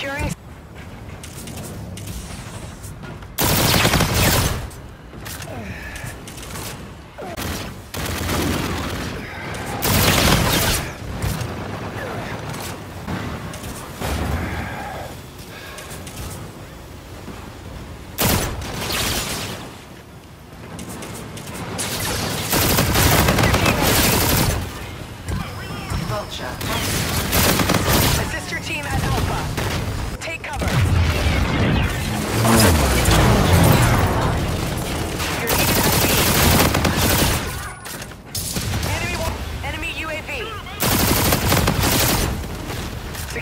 Securing.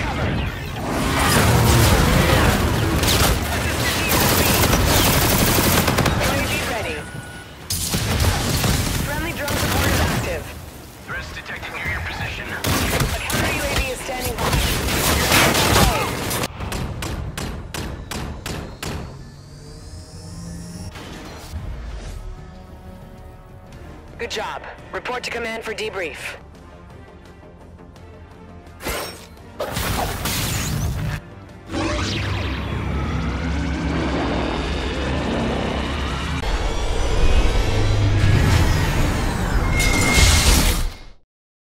counter UAV is the GFB. RAV ready. Friendly drone support is active. Risk detecting near your position. Attempty lady is standing by. Good job. Report to command for debrief.